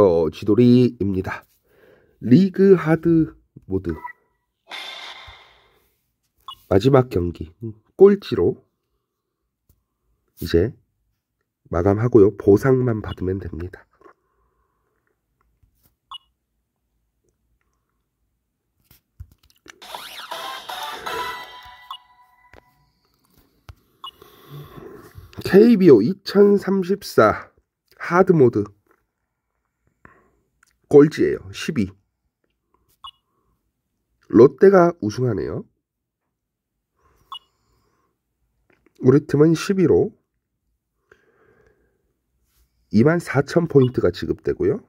어, 지돌이입니다. 리그 하드 모드 마지막 경기 꼴찌로 이제 마감하고요. 보상만 받으면 됩니다. KBO 2034 하드모드 꼴찌예요. 12. 롯데가 우승하네요. 우리 팀은 12로 24,000포인트가 지급되고요.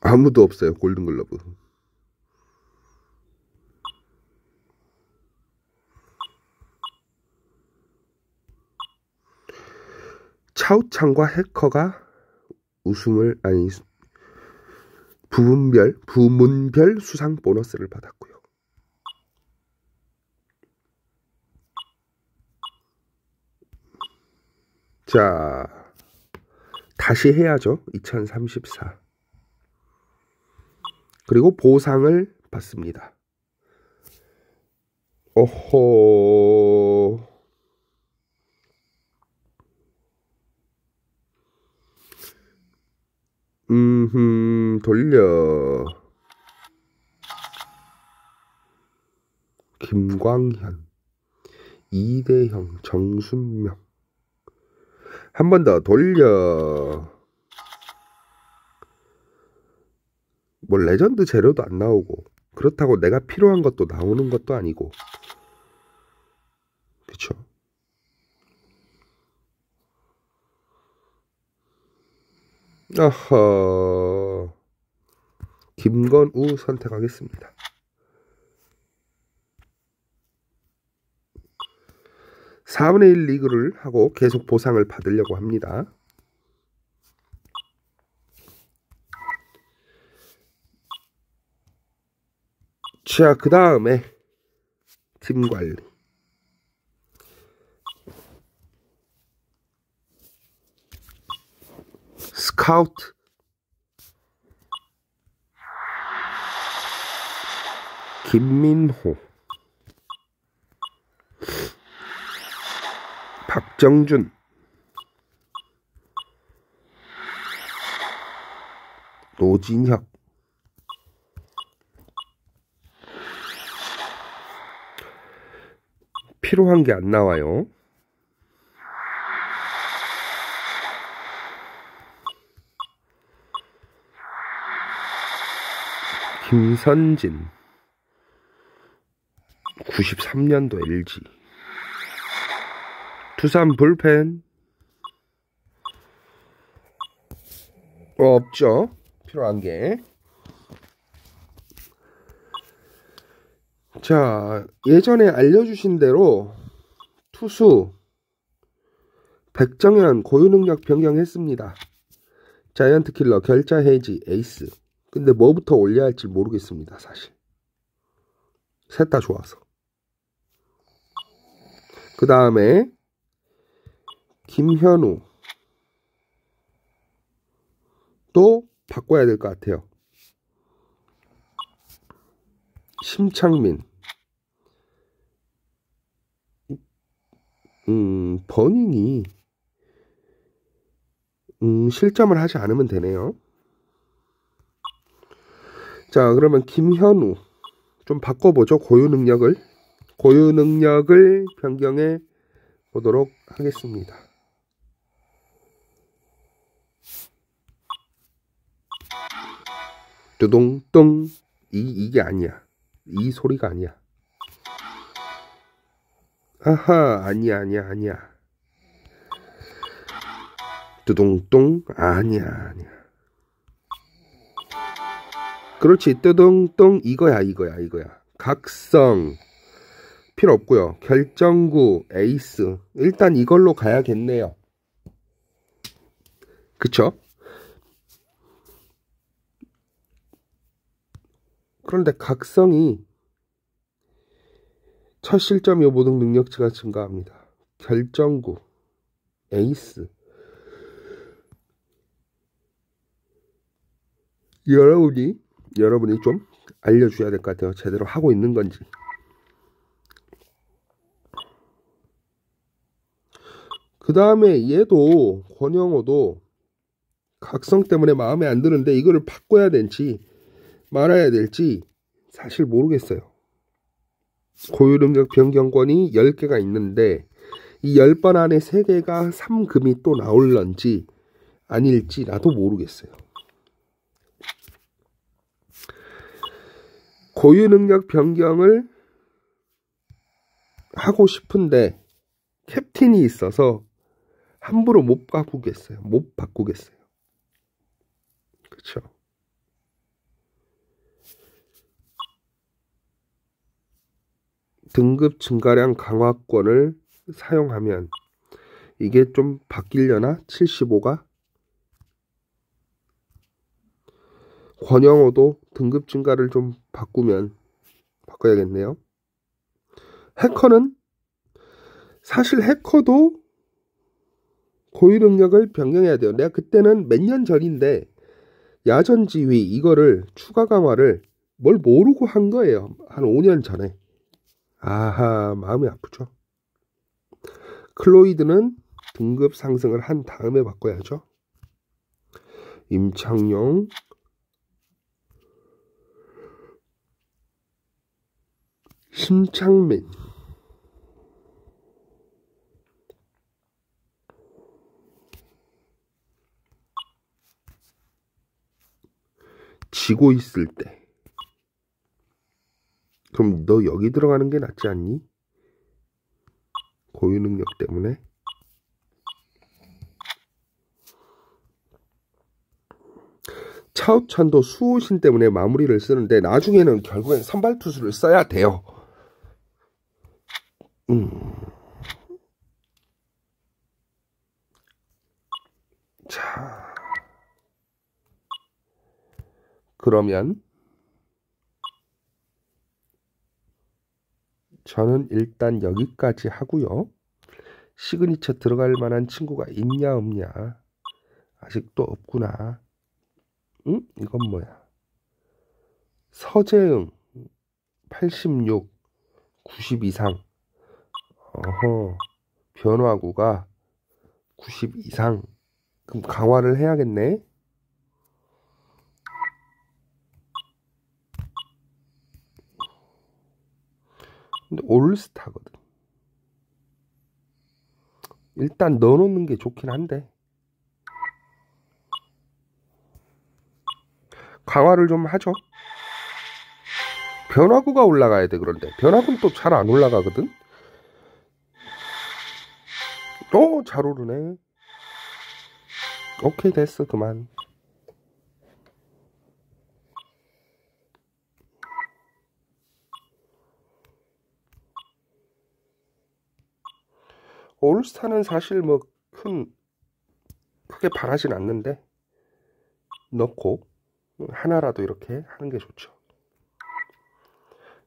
아무도 없어요. 골든글러브. 차우창과 해커가 우승을 아니 부문별 부문별 수상 보너스를 받았고요. 자 다시 해야죠. 2034 그리고 보상을 받습니다. 오호 음흠, 돌려. 김광현, 이대형, 정순명. 한 번 더 돌려. 뭐 레전드 재료도 안 나오고 그렇다고 내가 필요한 것도 나오는 것도 아니고 그쵸 아하. 김건우 선택하겠습니다. (4분의 1) 리그를 하고 계속 보상을 받으려고 합니다. 자, 그 다음에 팀 관리. 스카우트. 김민호. 박정준. 노진혁. 필요한 게 안 나와요. 김선진. 93년도 LG 두산 불펜. 어, 없죠? 필요한 게. 자, 예전에 알려주신 대로 투수 백정현 고유능력 변경했습니다. 자이언트 킬러 결자 해지 에이스 근데 뭐부터 올려야 할지 모르겠습니다, 사실. 셋 다 좋아서. 그 다음에 김현우 또 바꿔야 될 것 같아요. 심창민 음, 버닝이 음, 실점을 하지 않으면 되네요. 자, 그러면 김현우 좀 바꿔보죠. 고유 능력을 고유 능력을 변경해 보도록 하겠습니다. 뚜동똥 이 이게 아니야. 이 소리가 아니야. 아하 아니야 아니야 아니야. 뚜동똥 아니야 아니야. 그렇지. 뜨둥뚱 이거야 이거야 이거야. 각성. 필요 없고요. 결정구 에이스. 일단 이걸로 가야겠네요. 그쵸? 그런데 각성이 첫 실점 여보등 능력치가 증가합니다. 결정구 에이스. 여러분이 여러분이 좀 알려줘야 될 것 같아요. 제대로 하고 있는 건지. 그 다음에 얘도 권영호도 각성 때문에 마음에 안 드는데 이거를 바꿔야 될지 말아야 될지 사실 모르겠어요. 고유능력 변경권이 10개가 있는데 이 10번 안에 3개가 3금이 또 나올런지 아닐지 나도 모르겠어요. 고유 능력 변경을 하고 싶은데 캡틴이 있어서 함부로 못 바꾸겠어요. 못 바꾸겠어요. 그렇죠. 등급 증가량 강화권을 사용하면 이게 좀 바뀌려나? 75가? 권영호도 등급 증가를 좀 바꾸면 바꿔야겠네요. 해커는 사실 해커도 고유 능력을 변경해야 돼요. 내가 그때는 몇 년 전인데 야전 지휘 이거를 추가 강화를 뭘 모르고 한 거예요. 한 5년 전에. 아하 마음이 아프죠. 클로이드는 등급 상승을 한 다음에 바꿔야죠. 임창용 심창민 지고 있을 때 그럼 너 여기 들어가는 게 낫지 않니? 고유 능력 때문에 차우찬도 수호신 때문에 마무리를 쓰는데 나중에는 결국엔 선발 투수를 써야 돼요. 음. 자. 그러면 저는 일단 여기까지 하고요. 시그니처 들어갈 만한 친구가 있냐 없냐 아직도 없구나. 응? 이건 뭐야? 서재응 86 90 이상 어허 변화구가 90 이상. 그럼 강화를 해야겠네? 근데 올스타거든. 일단 넣어놓는 게 좋긴 한데. 강화를 좀 하죠. 변화구가 올라가야 돼 그런데. 변화구는 또 잘 안 올라가거든 어, 잘 오르네. 오케이, 됐어. 그만. 올스타는 사실 뭐 큰 크게 바라진 않는데 넣고 하나라도 이렇게 하는 게 좋죠.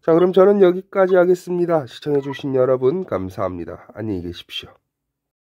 자 그럼 저는 여기까지 하겠습니다. 시청해주신 여러분 감사합니다. 안녕히 계십시오.